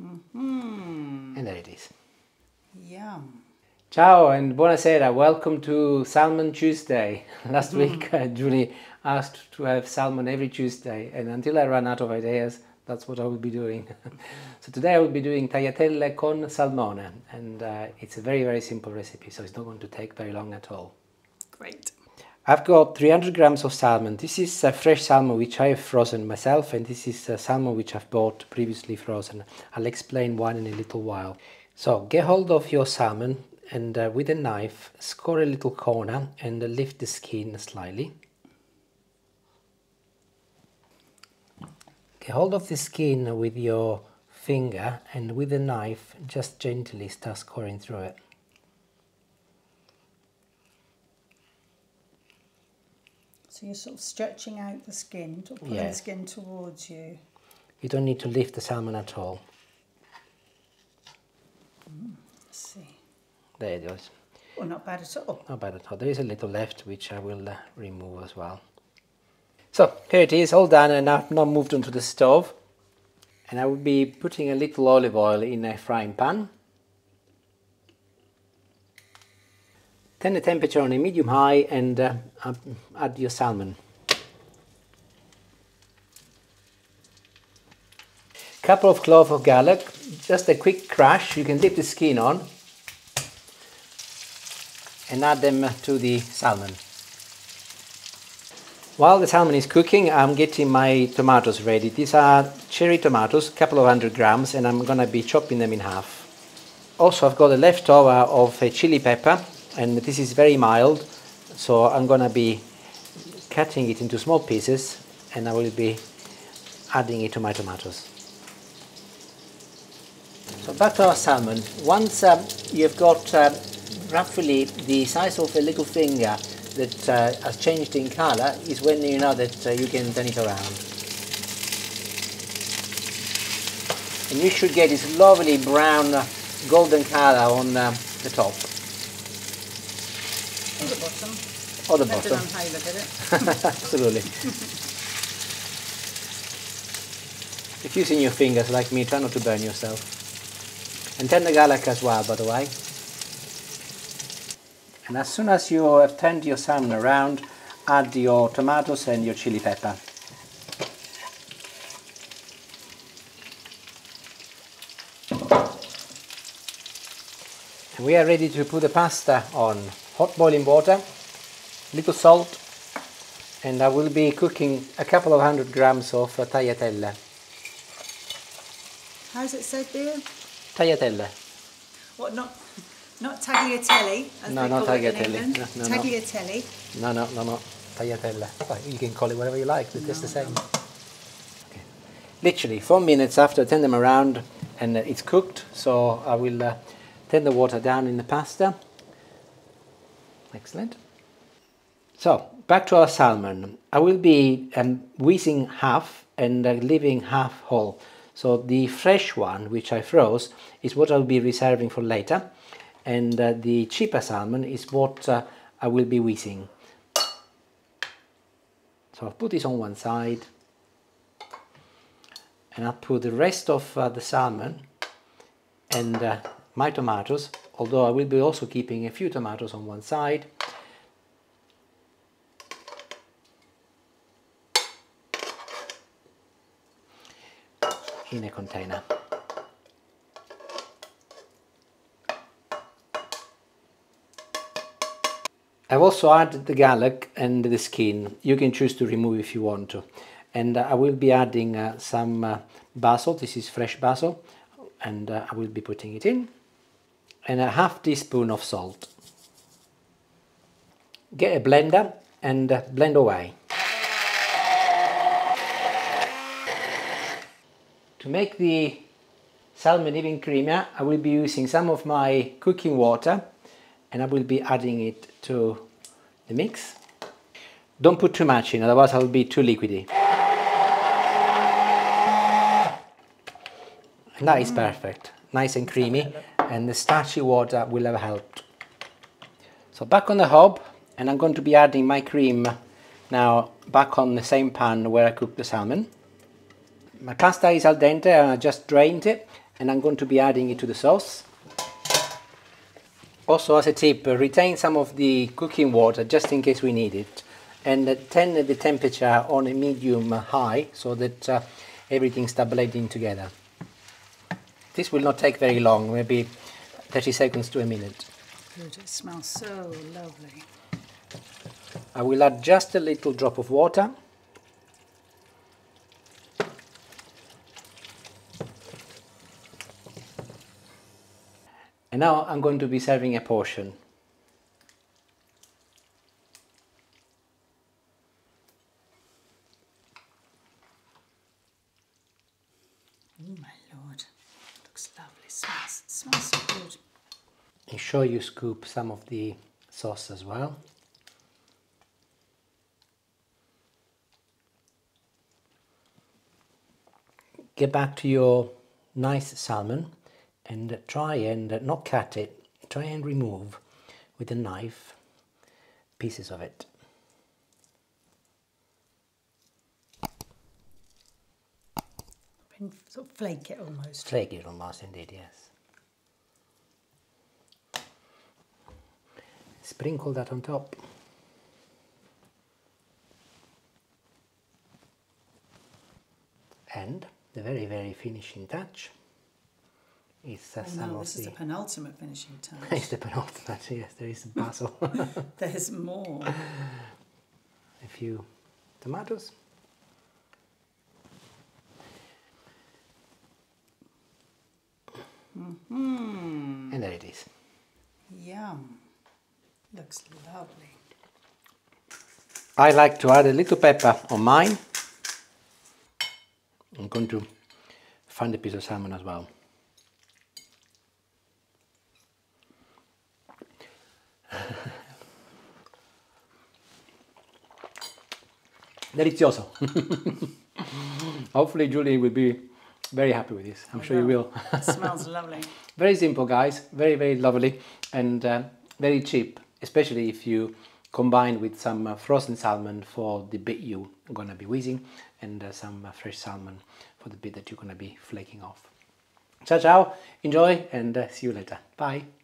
Mm. And there it is. Yum. Ciao and buonasera. Welcome to Salmon Tuesday. Last week, uh, Julie asked to have salmon every Tuesday, and until I run out of ideas, that's what I will be doing. so today I will be doing tagliatelle con salmone, and uh, it's a very, very simple recipe, so it's not going to take very long at all. Great. I've got 300 grams of salmon. This is uh, fresh salmon which I have frozen myself, and this is uh, salmon which I've bought previously frozen. I'll explain why in a little while. So get hold of your salmon and uh, with a knife score a little corner and lift the skin slightly. Get hold of the skin with your finger and with a knife just gently start scoring through it. So you're sort of stretching out the skin, to pulling Yeah. the skin towards you. You don't need to lift the salmon at all. Let's see. There it is. Oh, not bad at all. Not bad at all. There is a little left which I will uh, remove as well. So here it is, all done and I've now moved onto the stove. And I will be putting a little olive oil in a frying pan. Turn the temperature on a medium high and uh, add your salmon. Couple of cloves of garlic, just a quick crush. You can dip the skin on and add them to the salmon. While the salmon is cooking, I'm getting my tomatoes ready. These are cherry tomatoes, a couple of hundred grams, and I'm gonna be chopping them in half. Also, I've got a leftover of a chili pepper, and this is very mild, so I'm gonna be cutting it into small pieces, and I will be adding it to my tomatoes. So back to our salmon. Once um, you've got uh, roughly the size of a little finger that uh, has changed in color is when you know that uh, you can turn it around. And you should get this lovely brown uh, golden color on uh, the top Or the bottom. Or the bottom. on how you look at it. Absolutely. if using your fingers like me, try not to burn yourself. And turn the garlic as well, by the way. And as soon as you have turned your salmon around, add your tomatoes and your chili pepper. And we are ready to put the pasta on hot boiling water, little salt, and I will be cooking a couple of hundred grams of uh, tagliatelle. How's it said there? Tagliatelle. What, not not tagliatelle, No, not call it in tagliatelle. No, no, no. tagliatelle. No, no, no, no. Tagliatelle. Well, You can call it whatever you like, but it's the same. Okay. Literally, four minutes after I turn them around and uh, it's cooked, so I will uh, turn the water down in the pasta. Excellent. So, back to our salmon. I will be um, whizzing half and uh, leaving half whole. So the fresh one, which I froze, is what I'll be reserving for later. And uh, the cheaper salmon is what uh, I will be whizzing. So I'll put this on one side. And I'll put the rest of uh, the salmon and uh, my tomatoes, although I will be also keeping a few tomatoes on one side. In a container. I've also added the garlic and the skin. You can choose to remove if you want to. And uh, I will be adding uh, some uh, basil. This is fresh basil. And uh, I will be putting it in. And a half teaspoon of salt. Get a blender and uh, blend away. To make the salmon even creamier, I will be using some of my cooking water and I will be adding it to the mix. Don't put too much in, otherwise I'll be too liquidy. And that is perfect, nice and creamy, and the starchy water will have helped. So back on the hob, and I'm going to be adding my cream now back on the same pan where I cooked the salmon. My pasta is al dente and I just drained it and I'm going to be adding it to the sauce. Also as a tip, uh, retain some of the cooking water just in case we need it and uh, turn the temperature on a medium high so that uh, everything starts blending together. This will not take very long, maybe 30 seconds to a minute. Good, it smells so lovely. I will add just a little drop of water. And now I'm going to be serving a portion. Oh my lord, looks lovely. Smells, it smells so good. Ensure you scoop some of the sauce as well. Get back to your nice salmon and try and uh, not cut it, try and remove with a knife pieces of it. And sort of flake it almost. Flake it almost indeed, yes. Sprinkle that on top. And the very, very finishing touch is uh, Oh no, this is the... penultimate finishing touch. it's the penultimate, yes, there is basil. There's more. a few tomatoes. Mm-hmm. And there it is. Yum. Looks lovely. I like to add a little pepper on mine. I'm going to find a piece of salmon as well. Delizioso. Hopefully Julie will be very happy with this. I'm I sure you will. It smells lovely. very simple guys, very very lovely and uh, very cheap, especially if you combine with some uh, frozen salmon for the bit you're gonna be whizzing and uh, some uh, fresh salmon for the bit that you're gonna be flaking off. Ciao ciao, enjoy and uh, see you later. Bye.